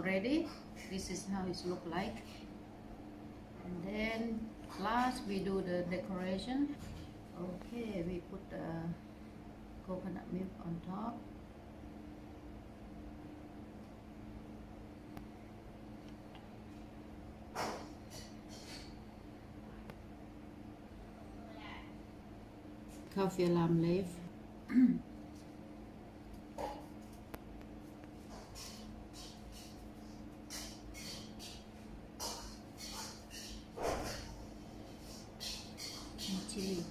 ready this is how it look like. And then last we do the decoration. Okay we put the coconut milk on top. Kaffir lime leaf chili